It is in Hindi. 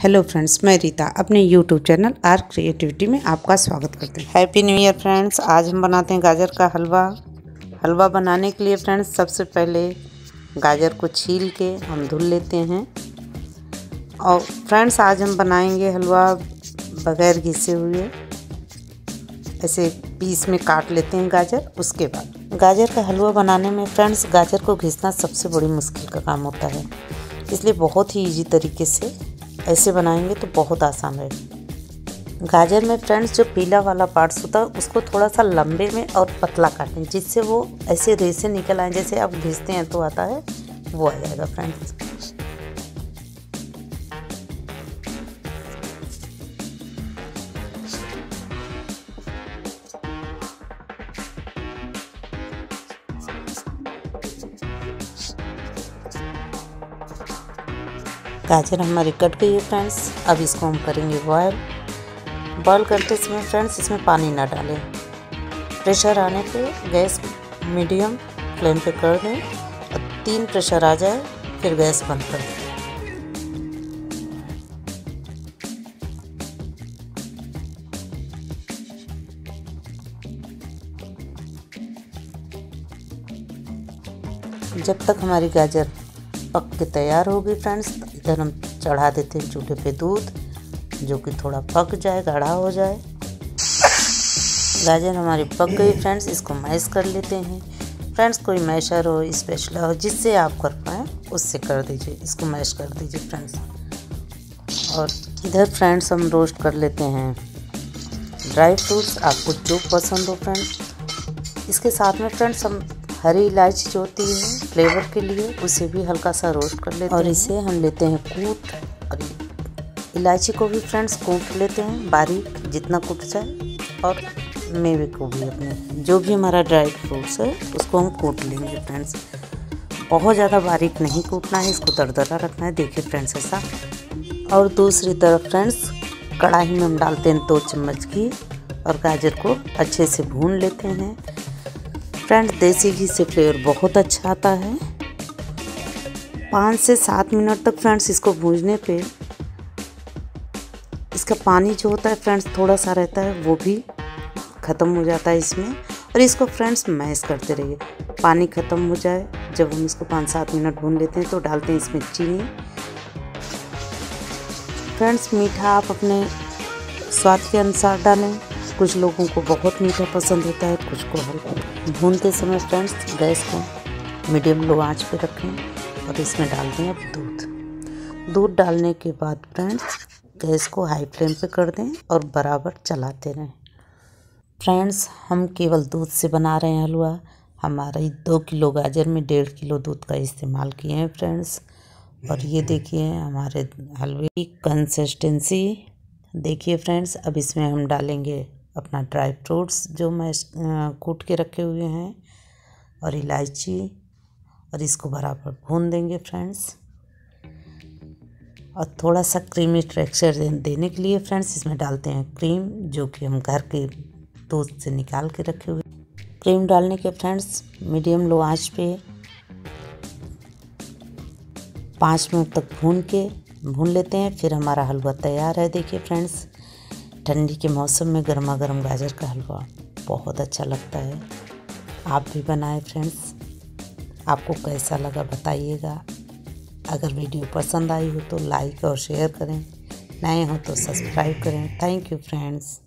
हेलो फ्रेंड्स मैं रीता, अपने यूट्यूब चैनल आर क्रिएटिविटी में आपका स्वागत करती हूँ। हैप्पी न्यू ईयर फ्रेंड्स आज हम बनाते हैं गाजर का हलवा। हलवा बनाने के लिए फ्रेंड्स सबसे पहले गाजर को छील के हम धुल लेते हैं। और फ्रेंड्स आज हम बनाएँगे हलवा बगैर घिसे हुए। ऐसे पीस में काट लेते हैं गाजर, उसके बाद। गाजर का हलवा बनाने में फ्रेंड्स गाजर को घिसना सबसे बड़ी मुश्किल का काम होता है। इसलिए बहुत ही ईजी तरीके से ऐसे बनाएँगे तो बहुत आसान है। गाजर में फ्रेंड्स जो पीला वाला पार्ट्स होता है, उसको थोड़ा सा लंबे में और पतला काटें, जिससे वो ऐसे रेसे निकल आए, जैसे आप घिसते हैं तो आता है, वो आ जाएगा फ्रेंड्स। गाजर हमारी कट गई है फ्रेंड्स अब इसको हम करेंगे बॉयल बॉयल करते समय फ्रेंड्स इसमें पानी ना डालें. प्रेशर आने पे गैस मीडियम फ्लेम पे कर दें और तीन प्रेशर आ जाए, फिर गैस बंद कर दें. जब तक हमारी गाजर पक के तैयार होगी फ्रेंड्स। इधर हम चढ़ा देते हैं चूल्हे पे दूध, जो कि थोड़ा पक जाए, गाढ़ा हो जाए। गाजर हमारी पक गई फ्रेंड्स, इसको मैश कर लेते हैं। फ्रेंड्स, कोई मैशर हो, स्पेशल हो, जिससे आप कर पाएँ, उससे कर दीजिए। इसको मैश कर दीजिए फ्रेंड्स। और इधर फ्रेंड्स, हम रोस्ट कर लेते हैं ड्राई फ्रूट्स। आपको जो पसंद हो फ्रेंड्स। इसके साथ में फ्रेंड्स, हम हरी इलायची जो होती है फ्लेवर के लिए उसे भी हल्का सा रोस्ट कर लेते और हैं। और इसे हम लेते हैं कूट। और इलायची को भी फ्रेंड्स कूट लेते हैं बारीक जितना कूट जाए और मेवे को भी अपने जो भी हमारा ड्राई फ्रूट्स है उसको हम कूट लेंगे फ्रेंड्स बहुत ज़्यादा बारीक नहीं कूटना है इसको दरदरा रखना है देखिए फ्रेंड्स ऐसा। और दूसरी तरफ़ फ्रेंड्स कढ़ाई में हम डालते हैं दो चम्मच घी और गाजर को अच्छे से भून लेते हैं। फ्रेंड्स देसी घी से फ्लेवर बहुत अच्छा आता है। पाँच से सात मिनट तक फ्रेंड्स इसको भूनने पे इसका पानी जो होता है फ्रेंड्स थोड़ा सा रहता है, वो भी ख़त्म हो जाता है इसमें। और इसको फ्रेंड्स मैश करते रहिए। पानी ख़त्म हो जाए, जब हम इसको पाँच सात मिनट भून लेते हैं तो डालते हैं इसमें चीनी। फ्रेंड्स मीठा आप अपने स्वाद के अनुसार डालें। कुछ लोगों को बहुत मीठा पसंद होता है, कुछ को हल्का। भूनते समय फ्रेंड्स, गैस को मीडियम लो आँच पे रखें और इसमें डाल दें अब दूध। दूध डालने के बाद फ्रेंड्स, गैस को हाई फ्लेम पे कर दें और बराबर चलाते रहें। फ्रेंड्स, हम केवल दूध से बना रहे हैं हलवा। हमारे दो किलो गाजर में डेढ़ किलो दूध का इस्तेमाल किए हैं फ्रेंड्स। और ये देखिए, हमारे हलवे की कंसिस्टेंसी देखिए फ्रेंड्स, अब इसमें हम डालेंगे अपना ड्राई फ्रूट्स जो मैं कूट के रखे हुए हैं और इलायची और इसको बराबर भून देंगे फ्रेंड्स। और थोड़ा सा क्रीमी टेक्सचर देने के लिए फ्रेंड्स इसमें डालते हैं क्रीम जो कि हम घर के दूध से निकाल के रखे हुए। क्रीम डालने के फ्रेंड्स मीडियम लो आँच पे पाँच मिनट तक भून के, भून लेते हैं, फिर हमारा हलवा तैयार है। देखिए फ्रेंड्स ठंडी के मौसम में गर्मा गर्म गाजर का हलवा बहुत अच्छा लगता है। आप भी बनाएँ फ्रेंड्स। आपको कैसा लगा बताइएगा। अगर वीडियो पसंद आई हो तो लाइक और शेयर करें। नए हो तो सब्सक्राइब करें। Thank you friends.